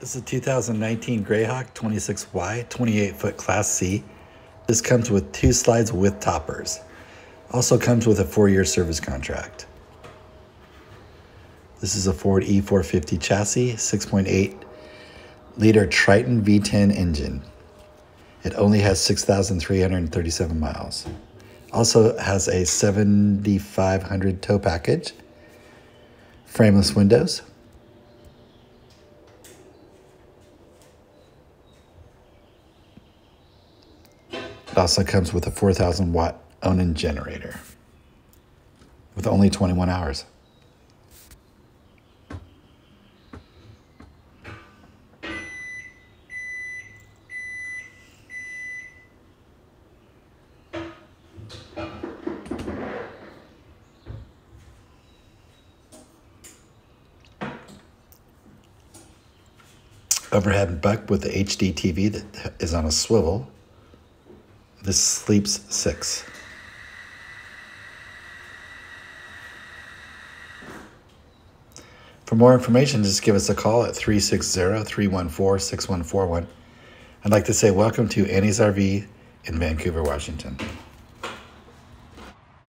This is a 2019 Greyhawk 26Y 28 foot Class C. This comes with two slides with toppers. Also comes with a four year service contract. This is a Ford E450 chassis, 6.8 liter Triton V10 engine. It only has 6,337 miles. Also has a 7500 tow package, frameless windows, It also comes with a 4,000 watt Onan generator with only 21 hours. Overhead buck with the HD TV that is on a swivel this sleeps six. For more information, just give us a call at 360 314 6141. I'd like to say welcome to Annie's RV in Vancouver, Washington.